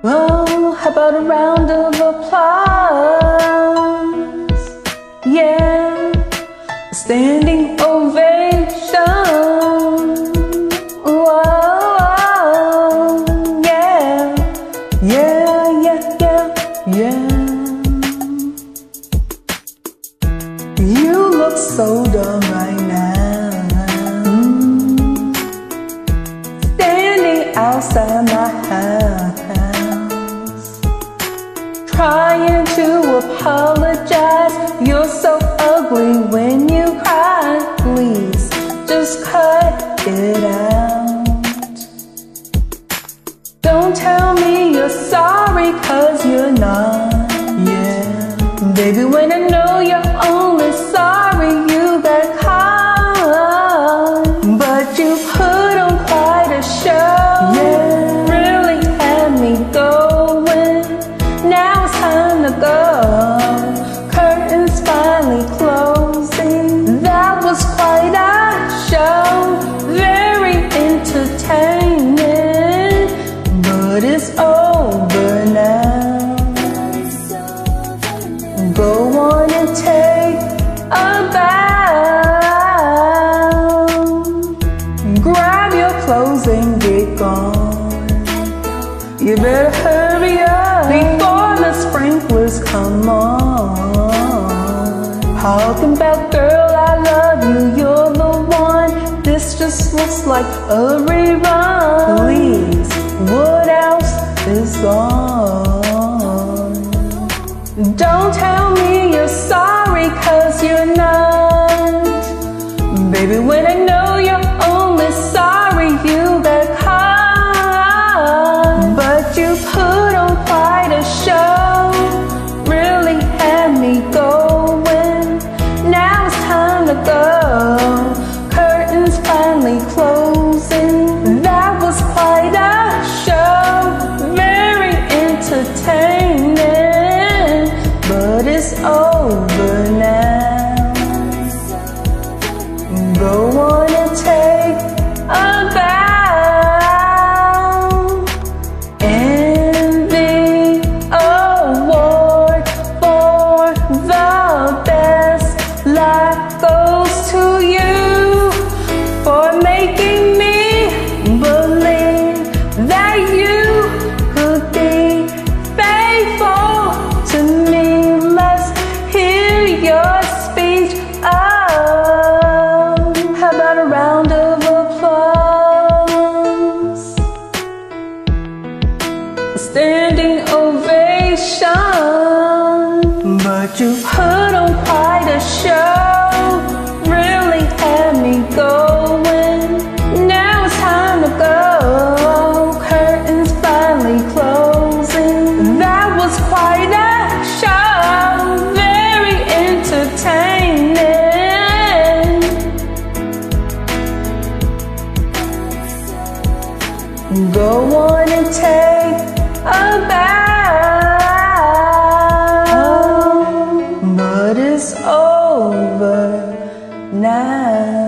How about a round of applause? Yeah, a standing ovation. Whoa, yeah, yeah, yeah, yeah, yeah. You look so dumb right now. Standing outside my house, trying to apologize. You're so ugly when you cry. Please just cut it out. Don't tell me you're sorry, cause you're not. Yeah, baby, when I know you're You better hurry up before the sprinklers come on. Talking about girl, I love you, you're the one. This just looks like a rerun. Ovation. But you put on quite a show, really had me going. Now it's time to go. Curtains finally closing. That was quite a show, very entertaining. Go on and take but it's over now.